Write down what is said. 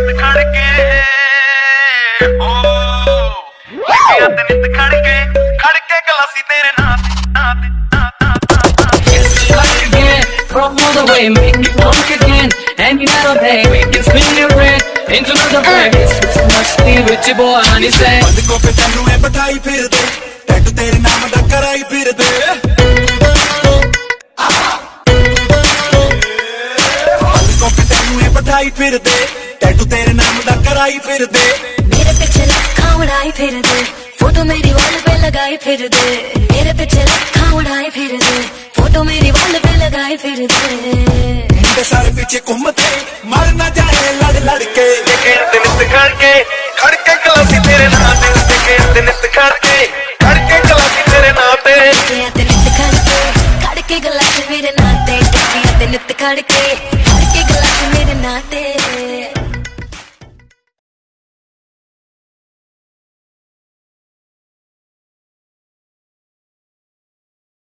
ਨਿਤ ਖੜ ਕੇ ਓ ਟਿਕਿਆ ਤੇ ਨਿਤ ਖੜ ਕੇ ਖੜ ਕੇ ਗਲਾਸੀ ਤੇਰੇ ਨਾਂ ਤੇ ਨਾਂ ਤੇ ਨਾਂ ਨਾਂ ਨਾਂ Yes, like again, from all the way, make it work again. And you never pay, we can spin it red into another place. It's must be with your boy, honey say. ਬੰਦ ਕੋਪੇ ਤੈਨੂੰ ਐ ਬਤਾਈ ਫਿਰਦੇ tattoo ਤੇਰੇ ਨਾਮ ਦਾ ਕਰਾਈ ਫਿਰਦੇ ਬੰਦ ਕੋਪੇ ਤੈਨੂੰ ਐ ਬਤਾਈ ਫਿਰਦੇ ਟੈਟੂ ਤੇਰੇ ਨਾਮ ਦਾ ਕਰਾਈ ਫਿਰਦੇ मेरे पीछे लखा उड़ाई फिर दे फोटो मेरी वॉल पे लगाई फिर दे मेरे पीछे लखा उड़ाई फिर दे फोटो मेरी वॉल पे लगाई फिर दे ਮੁੰਡੇ ਸਾਰੇ ਪਿੱਛੇ ਘੁੰਮਦੇ ਮਰ ਨਾ ਜਾਏ ਲੜ ਲੜ ਕੇ ਟਿਕਿਆ ਤੇ ਨਿਤ ਖੜ ਕੇ ਖੜ ਕੇ ਗਲਾਸੀ ਤੇਰੇ ਨਾਂ ਤੇ ਟਿਕਿਆ ਤੇ ਨਿਤ ਖੜ ਕੇ ਖੜ ਕੇ ਗਲਾਸੀ ਤੇਰੇ ਨਾਂ ਤੇ ਟਿਕਿਆ ਤੇ ਨਿੱਤ